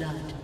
blood.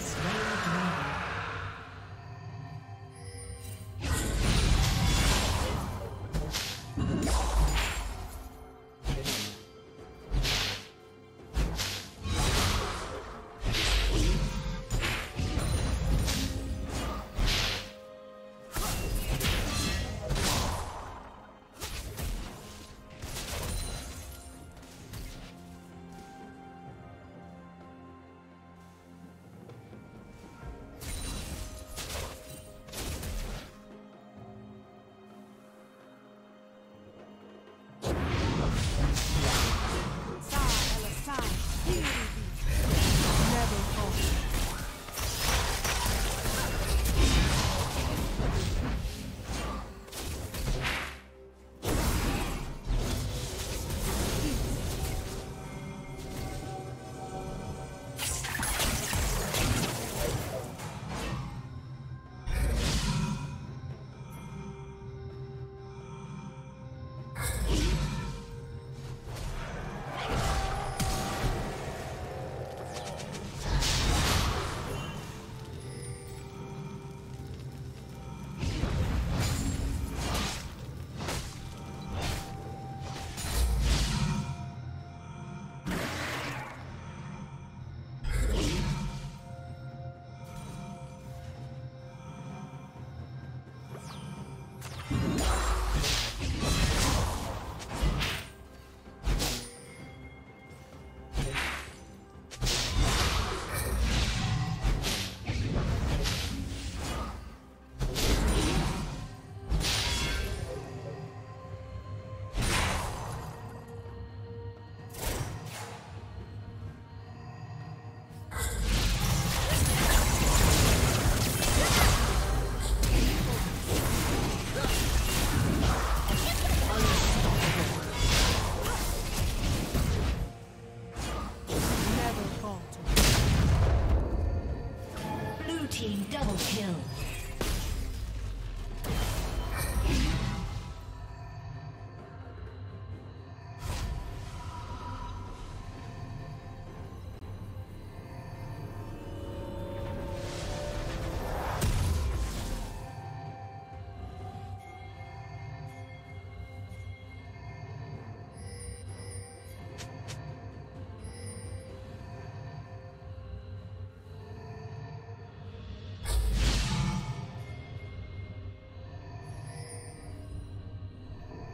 Slain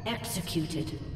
Executed.